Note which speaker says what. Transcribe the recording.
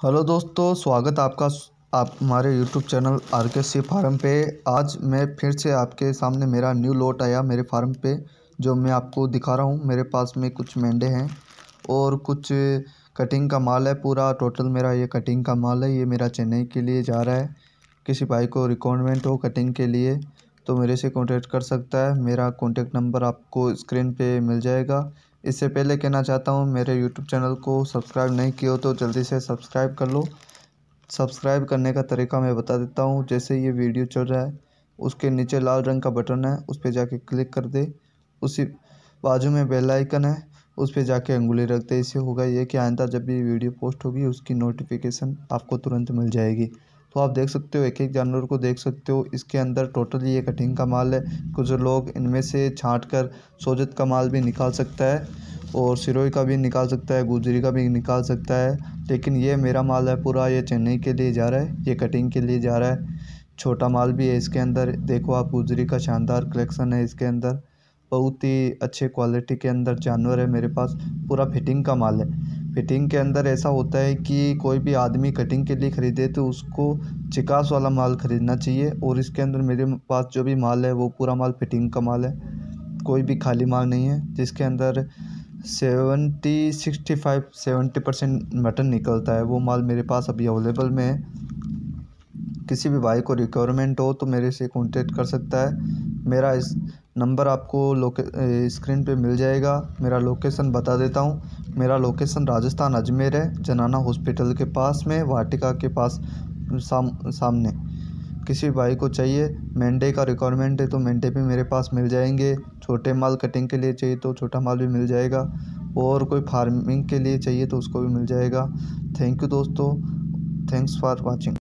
Speaker 1: Hello दोस्तों, स्वागत आपका आप हमारे यूट्यूब चैनल आर के सी फार्म पे। आज मैं फिर से आपके सामने मेरा न्यू लोट आया मेरे फार्म पे, जो मैं आपको दिखा रहा हूँ। मेरे पास में कुछ मेंढे हैं और कुछ कटिंग का माल है पूरा। टोटल मेरा ये कटिंग का माल है, ये मेरा चेन्नई के लिए जा रहा है। किसी भाई को रिक्वायरमेंट हो कटिंग के लिए तो मेरे से कॉन्टेक्ट कर सकता है। मेरा कॉन्टेक्ट नंबर आपको स्क्रीन पर मिल जाएगा। इससे पहले कहना चाहता हूँ, मेरे यूट्यूब चैनल को सब्सक्राइब नहीं किया तो जल्दी से सब्सक्राइब कर लो। सब्सक्राइब करने का तरीका मैं बता देता हूँ। जैसे ये वीडियो चल रहा है, उसके नीचे लाल रंग का बटन है, उस पर जाके क्लिक कर दे। उसी बाजू में बेल आइकन है, उस पर जाके अंगुली रख दे। इससे होगा ये कि आइंदा जब भी वीडियो पोस्ट होगी, उसकी नोटिफिकेशन आपको तुरंत मिल जाएगी। तो आप देख सकते हो एक एक जानवर को देख सकते हो। इसके अंदर टोटली ये कटिंग का माल है। कुछ लोग इनमें से छांट कर सोजत का माल भी निकाल सकता है और सिरोई का भी निकाल सकता है, गुजरी का भी निकाल सकता है। लेकिन ये मेरा माल है पूरा, ये चेन्नई के लिए जा रहा है, ये कटिंग के लिए जा रहा है। छोटा माल भी है इसके अंदर। देखो आप, गुजरी का शानदार कलेक्शन है इसके अंदर। बहुत ही अच्छे क्वालिटी के अंदर जानवर है मेरे पास। पूरा फिटिंग का माल है। फिटिंग के अंदर ऐसा होता है कि कोई भी आदमी कटिंग के लिए ख़रीदे तो उसको चिकास वाला माल ख़रीदना चाहिए और इसके अंदर मेरे पास जो भी माल है वो पूरा माल फिटिंग का माल है। कोई भी खाली माल नहीं है, जिसके अंदर seventy, sixty five, seventy percent mutton निकलता है। वो माल मेरे पास अभी अवेलेबल में है। किसी भी भाई को रिक्वायरमेंट हो तो मेरे से कांटेक्ट कर सकता है। मेरा इस नंबर आपको लोके स्क्रीन पे मिल जाएगा। मेरा लोकेशन बता देता हूँ। मेरा लोकेशन राजस्थान अजमेर है, जनाना हॉस्पिटल के पास में, वाटिका के पास, साम, सामने। किसी भाई को चाहिए, मेंढे का रिक्वायरमेंट है तो मेंढे भी मेरे पास मिल जाएँगे। छोटे माल कटिंग के लिए चाहिए तो छोटा माल भी मिल जाएगा। और कोई फ़ार्मिंग के लिए चाहिए तो उसको भी मिल जाएगा। थैंक यू दोस्तों। Thanks for watching.